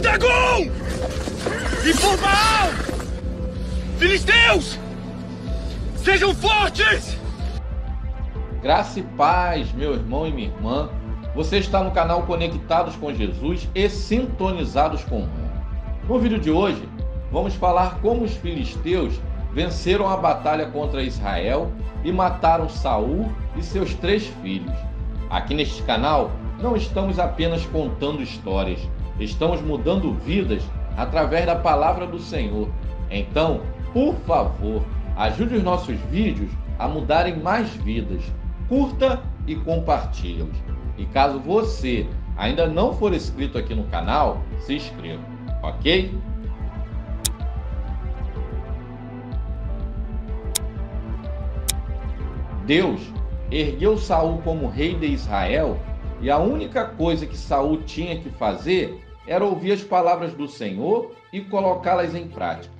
por Dagon e por Baal! Filisteus! Sejam fortes! Graça e paz, meu irmão e minha irmã. Você está no canal Conectados com Jesus e Sintonizados com o Mundo. No vídeo de hoje, vamos falar como os filisteus venceram a batalha contra Israel e mataram Saul e seus três filhos. Aqui neste canal, não estamos apenas contando histórias, estamos mudando vidas através da palavra do Senhor. Então, por favor, ajude os nossos vídeos a mudarem mais vidas. Curta e compartilhe-os. E caso você ainda não for inscrito aqui no canal, se inscreva, ok? Deus ergueu Saul como rei de Israel e a única coisa que Saul tinha que fazer era ouvir as palavras do Senhor e colocá-las em prática.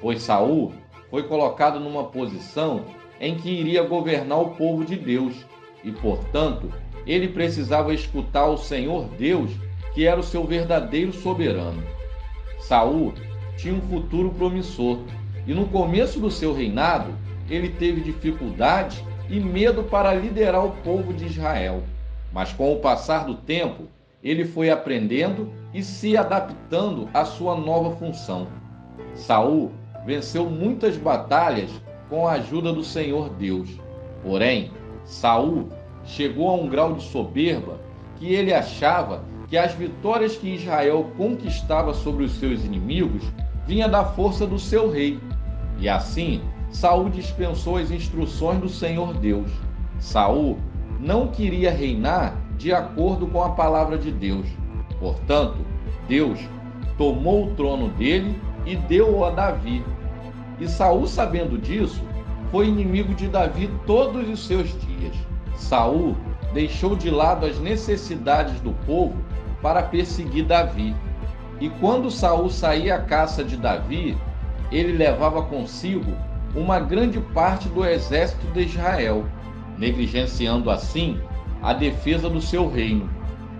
Pois Saul foi colocado numa posição em que iria governar o povo de Deus e, portanto, ele precisava escutar o Senhor Deus, que era o seu verdadeiro soberano. Saul tinha um futuro promissor e no começo do seu reinado ele teve dificuldade e medo para liderar o povo de Israel. Mas com o passar do tempo, ele foi aprendendo e se adaptando à sua nova função. Saul venceu muitas batalhas com a ajuda do Senhor Deus. Porém, Saul chegou a um grau de soberba que ele achava que as vitórias que Israel conquistava sobre os seus inimigos vinha da força do seu rei. E assim, Saul dispensou as instruções do Senhor Deus. Saul não queria reinar de acordo com a palavra de Deus. Portanto, Deus tomou o trono dele e deu-o a Davi. E Saul, sabendo disso, foi inimigo de Davi todos os seus dias. Saul deixou de lado as necessidades do povo para perseguir Davi. E quando Saul saía à caça de Davi, ele levava consigo uma grande parte do exército de Israel negligenciando assim a defesa do seu reino.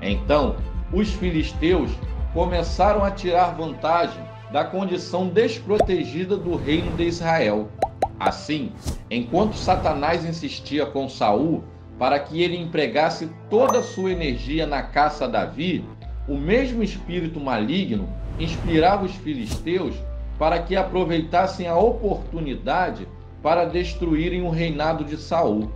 Então, os filisteus começaram a tirar vantagem da condição desprotegida do reino de Israel. Assim, enquanto Satanás insistia com Saul para que ele empregasse toda a sua energia na caça a Davi, o mesmo espírito maligno inspirava os filisteus para que aproveitassem a oportunidade para destruírem o reinado de Saul.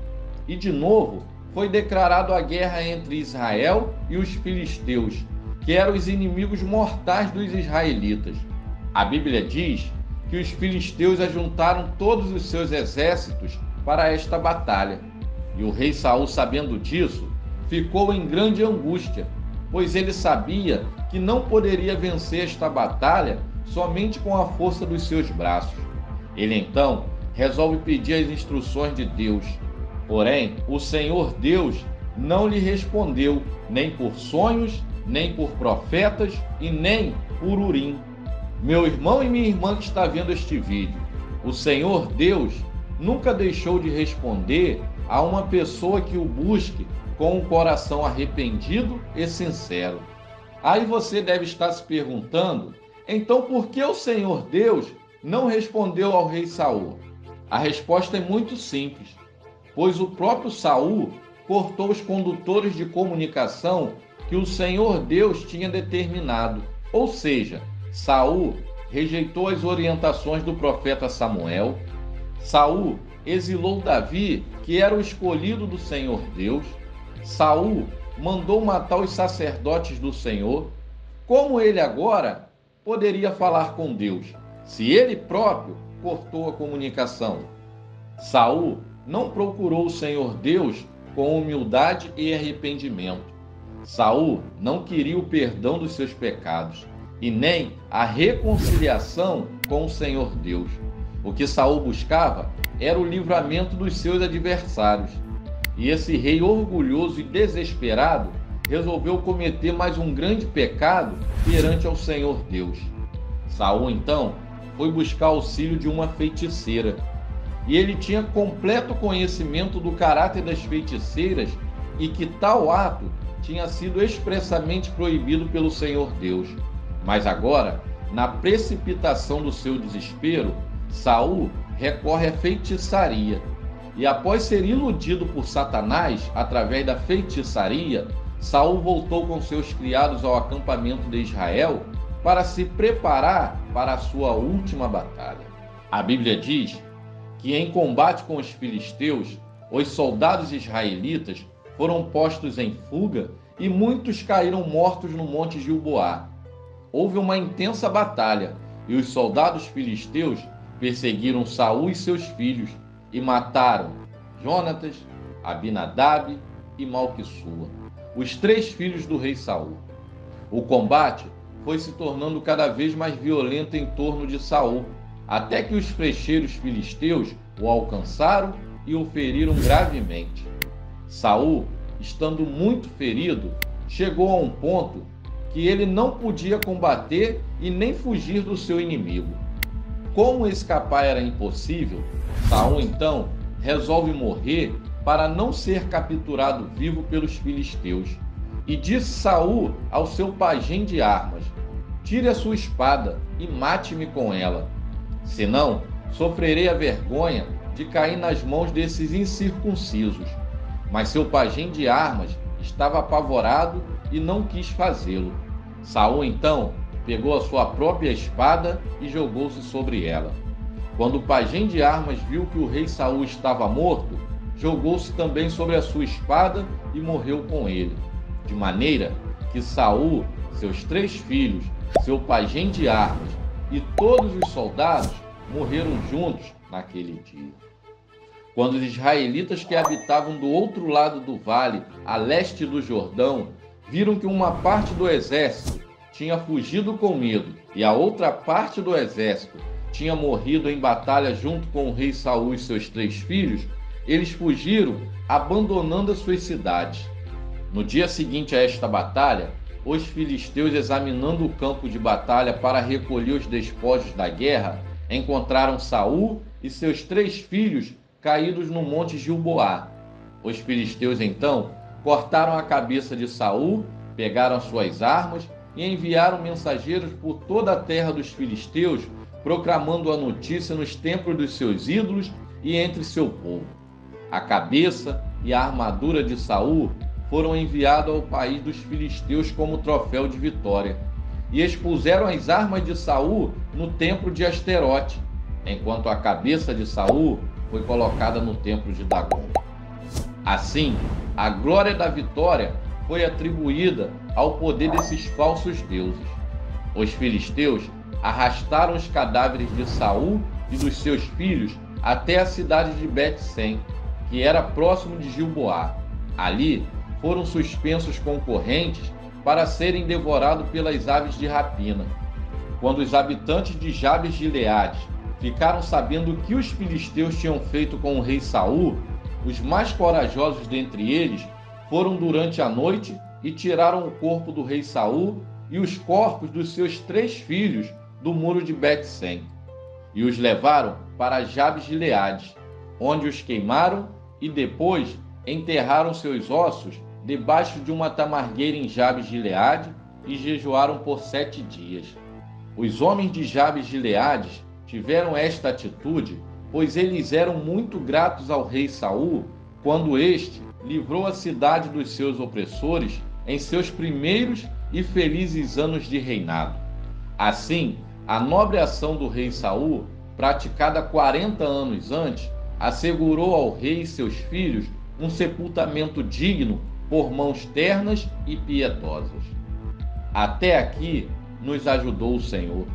E de novo foi declarado a guerra entre Israel e os filisteus, que eram os inimigos mortais dos israelitas. A Bíblia diz que os filisteus ajuntaram todos os seus exércitos para esta batalha. E o rei Saul, sabendo disso, ficou em grande angústia, pois ele sabia que não poderia vencer esta batalha somente com a força dos seus braços. Ele então resolve pedir as instruções de Deus Porém, o Senhor Deus não lhe respondeu, nem por sonhos, nem por profetas e nem por Urim. Meu irmão e minha irmã que está vendo este vídeo, o Senhor Deus nunca deixou de responder a uma pessoa que o busque com um coração arrependido e sincero. Aí você deve estar se perguntando: então por que o Senhor Deus não respondeu ao rei Saul? A resposta é muito simples pois o próprio Saul cortou os condutores de comunicação que o Senhor Deus tinha determinado. Ou seja, Saul rejeitou as orientações do profeta Samuel. Saul exilou Davi, que era o escolhido do Senhor Deus. Saul mandou matar os sacerdotes do Senhor. Como ele agora poderia falar com Deus, se ele próprio cortou a comunicação? Saul não procurou o Senhor Deus com humildade e arrependimento. Saul não queria o perdão dos seus pecados e nem a reconciliação com o Senhor Deus. O que Saul buscava era o livramento dos seus adversários. E esse rei orgulhoso e desesperado resolveu cometer mais um grande pecado perante ao Senhor Deus. Saul então foi buscar auxílio de uma feiticeira e ele tinha completo conhecimento do caráter das feiticeiras e que tal ato tinha sido expressamente proibido pelo Senhor Deus. Mas agora, na precipitação do seu desespero, Saul recorre à feitiçaria. E após ser iludido por Satanás através da feitiçaria, Saul voltou com seus criados ao acampamento de Israel para se preparar para a sua última batalha. A Bíblia diz que em combate com os filisteus, os soldados israelitas foram postos em fuga e muitos caíram mortos no monte Gilboá. Houve uma intensa batalha e os soldados filisteus perseguiram Saul e seus filhos e mataram Jonatas, Abinadab e Malquissua, os três filhos do rei Saul. O combate foi se tornando cada vez mais violento em torno de Saul, até que os frecheiros filisteus o alcançaram e o feriram gravemente. Saul, estando muito ferido, chegou a um ponto que ele não podia combater e nem fugir do seu inimigo. Como escapar era impossível, Saul então resolve morrer para não ser capturado vivo pelos filisteus. E disse Saul ao seu pajem de armas: Tire a sua espada e mate-me com ela. Senão, sofrerei a vergonha de cair nas mãos desses incircuncisos. Mas seu pajem de armas estava apavorado e não quis fazê-lo. Saul então pegou a sua própria espada e jogou-se sobre ela. Quando o pajem de armas viu que o rei Saul estava morto, jogou-se também sobre a sua espada e morreu com ele. De maneira que Saul, seus três filhos, seu pajem de armas e todos os soldados morreram juntos naquele dia. Quando os israelitas que habitavam do outro lado do vale, a leste do Jordão, viram que uma parte do exército tinha fugido com medo e a outra parte do exército tinha morrido em batalha junto com o rei Saul e seus três filhos, eles fugiram, abandonando as suas cidades. No dia seguinte a esta batalha, os filisteus, examinando o campo de batalha para recolher os despojos da guerra, encontraram Saul e seus três filhos caídos no monte Gilboá. Os filisteus então cortaram a cabeça de Saul, pegaram suas armas e enviaram mensageiros por toda a terra dos filisteus, proclamando a notícia nos templos dos seus ídolos e entre seu povo. A cabeça e a armadura de Saul foram enviados ao país dos filisteus como troféu de vitória, e expuseram as armas de Saul no templo de Asterote, enquanto a cabeça de Saul foi colocada no templo de Dagon. Assim, a glória da vitória foi atribuída ao poder desses falsos deuses. Os filisteus arrastaram os cadáveres de Saul e dos seus filhos até a cidade de Bet-Sem, que era próximo de Gilboá. Ali foram suspensos concorrentes para serem devorados pelas aves de rapina. Quando os habitantes de Jabes de Leades ficaram sabendo o que os filisteus tinham feito com o rei Saul, os mais corajosos dentre eles foram durante a noite e tiraram o corpo do rei Saul e os corpos dos seus três filhos do muro de Bet-Sem e os levaram para Jabes de Leades, onde os queimaram e depois enterraram seus ossos debaixo de uma tamargueira em Jabes de Leade e jejuaram por sete dias. Os homens de Jabes de Leades tiveram esta atitude, pois eles eram muito gratos ao rei Saul quando este livrou a cidade dos seus opressores em seus primeiros e felizes anos de reinado. Assim, a nobre ação do rei Saul, praticada 40 anos antes, assegurou ao rei e seus filhos um sepultamento digno por mãos ternas e piedosas. Até aqui nos ajudou o Senhor.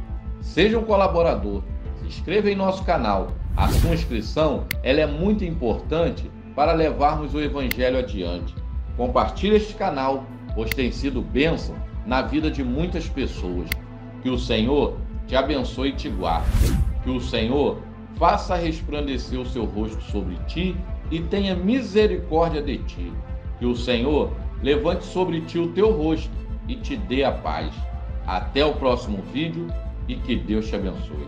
Seja um colaborador, se inscreva em nosso canal. A sua inscrição ela é muito importante para levarmos o Evangelho adiante. Compartilhe este canal, pois tem sido bênção na vida de muitas pessoas. Que o Senhor te abençoe e te guarde. Que o Senhor faça resplandecer o seu rosto sobre ti e tenha misericórdia de ti. Que o Senhor levante sobre ti o teu rosto e te dê a paz. Até o próximo vídeo e que Deus te abençoe.